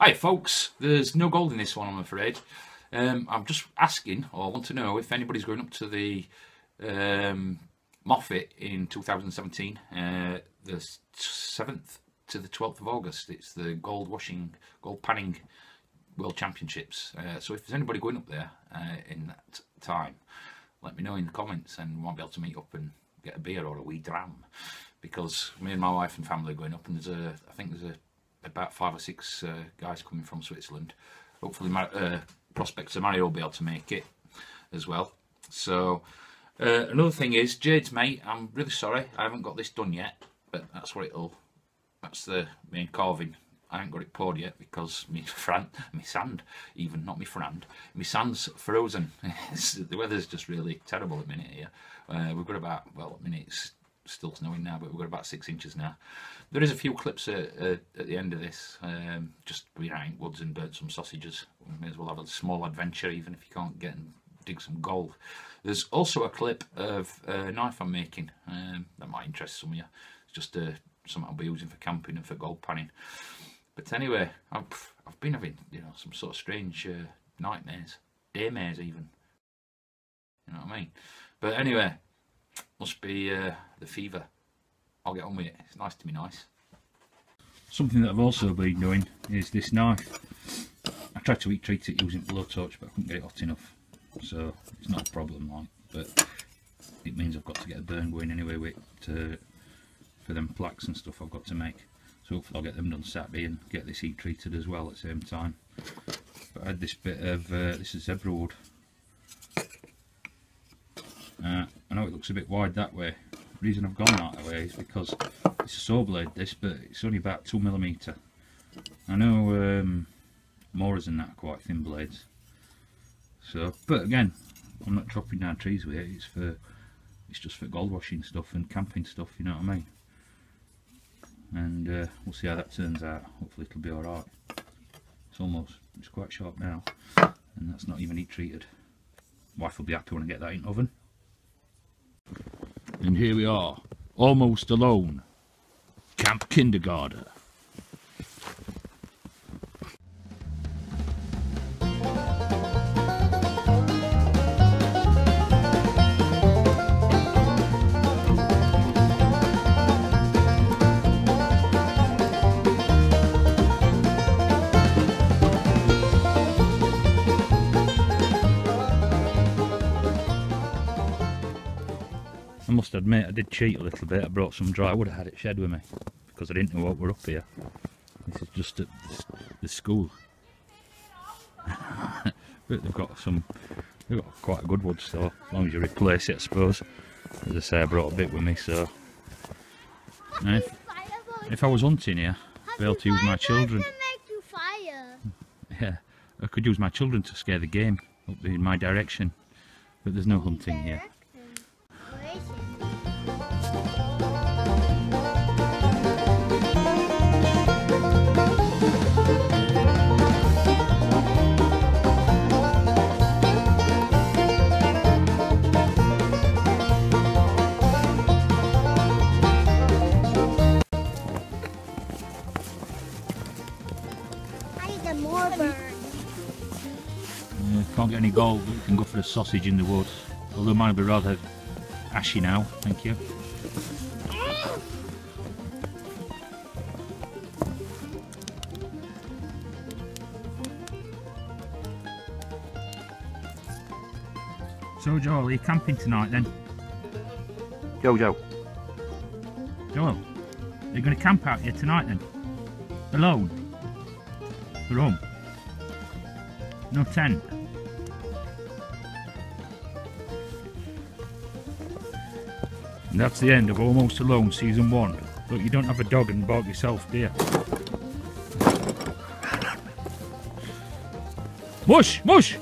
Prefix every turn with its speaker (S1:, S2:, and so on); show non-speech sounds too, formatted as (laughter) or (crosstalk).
S1: Hi folks, there's no gold in this one I'm afraid. Um, I'm just asking or want to know if anybody's going up to the um, Moffat in 2017, uh, the 7th to the 12th of August. It's the gold washing, gold panning World Championships. Uh, so if there's anybody going up there uh, in that time, let me know in the comments and we might be able to meet up and get a beer or a wee dram because me and my wife and family are going up and there's a, I think there's a about five or six uh, guys coming from Switzerland. Hopefully, uh, prospects of Mario will be able to make it as well. So, uh, another thing is, Jade's mate, I'm really sorry, I haven't got this done yet, but that's what it'll, that's the main carving. I haven't got it poured yet because me (laughs) fran, me sand, even not me friend, me sand's frozen. (laughs) the weather's just really terrible at the minute here. Uh, we've got about, well, at minutes still snowing now, but we've got about six inches now. There is a few clips at, at, the end of this, um, just behind woods and burnt some sausages. We may as well have a small adventure, even if you can't get and dig some gold. There's also a clip of a knife I'm making um, that might interest some of you. It's just uh, something I'll be using for camping and for gold panning. But anyway, I've, I've been having you know some sort of strange uh, nightmares, daymares even. You know what I mean? But anyway, must be uh, the fever. I'll get on with it. It's nice to be nice.
S2: Something that I've also been doing is this knife. I tried to heat treat it using blowtorch but I couldn't get it hot enough. So it's not a problem like, but it means I've got to get a burn going anyway with to, for them plaques and stuff I've got to make. So hopefully I'll get them done Saturday and get this heat treated as well at the same time. But I had this bit of, uh, this is zebra wood uh, looks a bit wide that way. The reason I've gone that way is because it's a saw blade this, but it's only about 2mm. I know um, Moras and that are quite thin blades. So, but again, I'm not chopping down trees with it. It's for, it's just for gold washing stuff and camping stuff. You know what I mean? And uh, we'll see how that turns out. Hopefully, it'll be all right. It's almost, it's quite sharp now, and that's not even heat treated. Wife will be happy when I get that in oven. And here we are, almost alone. Camp Kindergarten. Must admit I did cheat a little bit. I brought some dry wood. I had it shed with me because I didn't know what we're up here. This is just at the school. (laughs) but they've got some, they've got quite a good wood still, as long as you replace it I suppose. As I say, I brought a bit with me so. if, if I was hunting here, I'd be able to use my children. Yeah, I could use my children to scare the game up in my direction. But there's no hunting here. Can't get any gold, but you can go for the sausage in the woods. Although mine will be rather ashy now, thank you. So Joel, are you camping tonight then?
S1: Jojo.
S2: Joel, are you going to camp out here tonight then? Alone? For? No tent? And that's the end of Almost Alone Season 1. Look, you don't have a dog and bark yourself, do you? Mush! Mush!